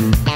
Mm-hmm.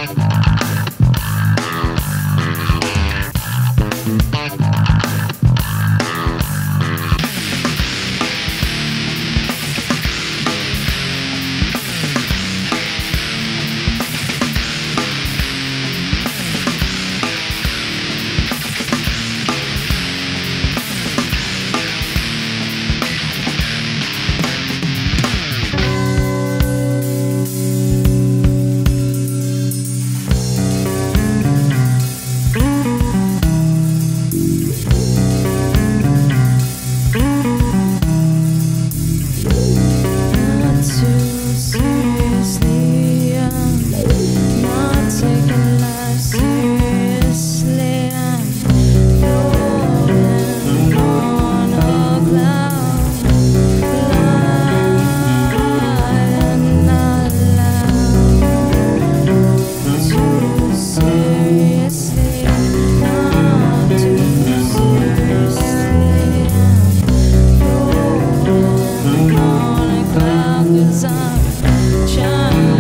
sun shines.